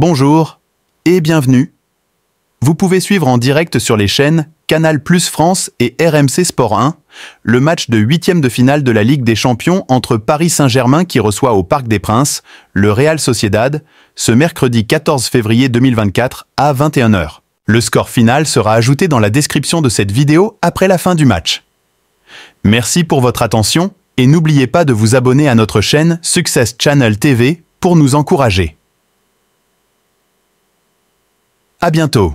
Bonjour et bienvenue. Vous pouvez suivre en direct sur les chaînes Canal Plus France et RMC Sport 1 le match de huitième de finale de la Ligue des Champions entre Paris Saint-Germain qui reçoit au Parc des Princes le Real Sociedad ce mercredi 14 février 2024 à 21h. Le score final sera ajouté dans la description de cette vidéo après la fin du match. Merci pour votre attention et n'oubliez pas de vous abonner à notre chaîne Success Channel TV pour nous encourager. À bientôt